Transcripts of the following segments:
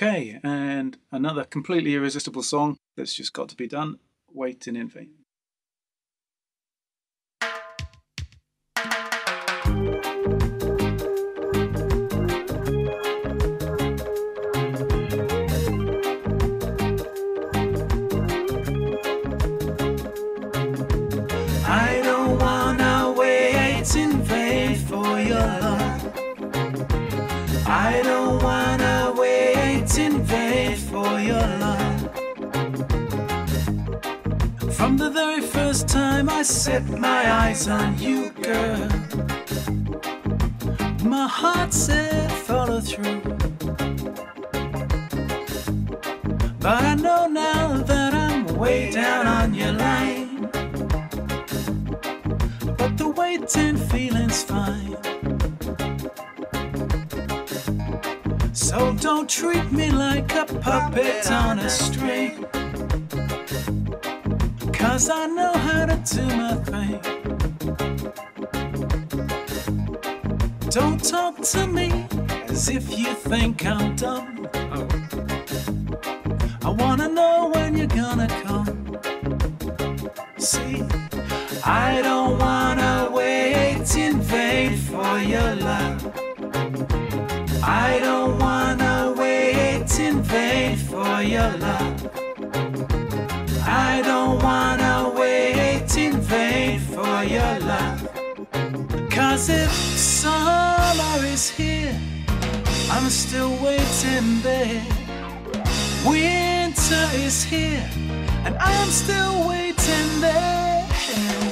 Okay, and another completely irresistible song that's just got to be done Waiting in Vain. I don't wanna wait in vain for your love. I don't in vain for your love. From the very first time I set my eyes on you, girl, my heart said follow through. But I know now that I'm way down on your line. But the waiting feeling's fine. So don't treat me like a puppet on a string. Cause I know how to do my thing. Don't talk to me as if you think I'm dumb. I wanna know when you're gonna come. See, I don't wanna wait in vain for your love. For your love. I don't wanna wait in vain for your love. Cause if summer is here, I'm still waiting there. Winter is here, and I'm still waiting there.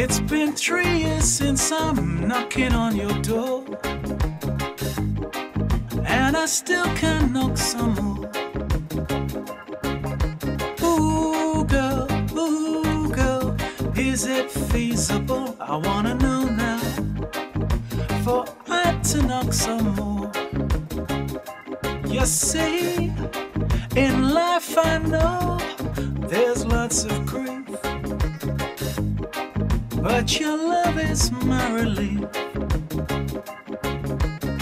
It's been three years since I'm knocking on your door. And I still can knock some more. Ooh, girl, ooh, girl, is it feasible? I wanna know now. For I to knock some more. You see, in life I know there's lots of grief. But your love is my relief.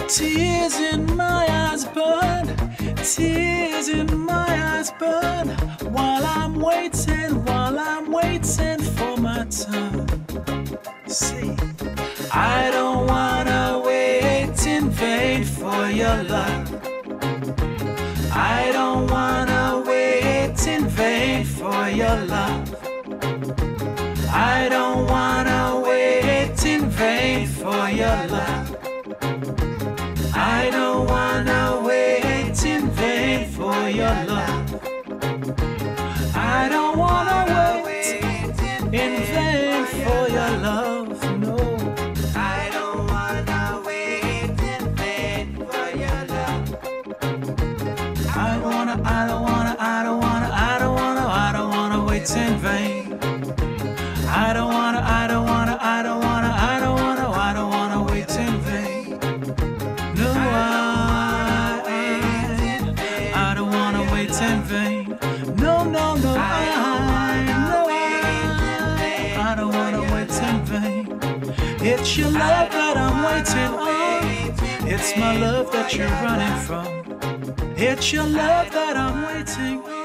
Tears in my eyes burn, tears in my eyes burn. While I'm waiting, while I'm waiting for my turn. See, I don't wanna wait in vain for your love. I don't wanna wait in vain for your love. I don't for your love. I don't wanna wait in vain for your love. No. I don't wanna wait in vain for your love. I wanna, I don't wanna, I don't wanna, I don't wanna, I don't wanna wait in vain. I don't wanna, I don't wanna, I don't wanna, I don't wanna, I don't wanna wait in vain. It's your love that I'm waiting on. It's my love that you're running from. It's your love that I'm waiting